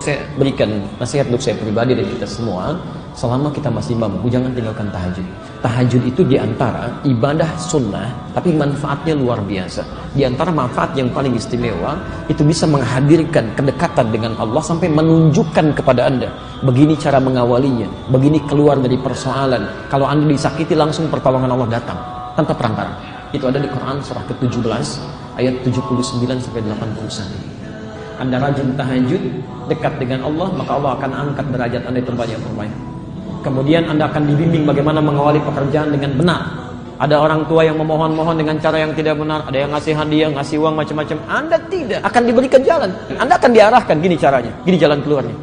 saya berikan nasihat untuk saya pribadi dan kita semua, selama kita masih mampu, jangan tinggalkan tahajud. Tahajud itu di antara ibadah sunnah, tapi manfaatnya luar biasa. Di antara manfaat yang paling istimewa, itu bisa menghadirkan kedekatan dengan Allah sampai menunjukkan kepada anda, begini cara mengawalinya, begini keluar dari persoalan. Kalau anda disakiti, langsung pertolongan Allah datang, tanpa perantara. Itu ada di Quran surah ke-17, ayat 79 sampai 81. Anda rajin tahajud, dekat dengan Allah, maka Allah akan angkat derajat Anda terbanyak-terbanyak. Kemudian Anda akan dibimbing bagaimana mengawali pekerjaan dengan benar. Ada orang tua yang memohon-mohon dengan cara yang tidak benar, ada yang ngasih hadiah, ngasih uang macam-macam. Anda tidak akan diberikan jalan. Anda akan diarahkan gini caranya, gini jalan keluarnya.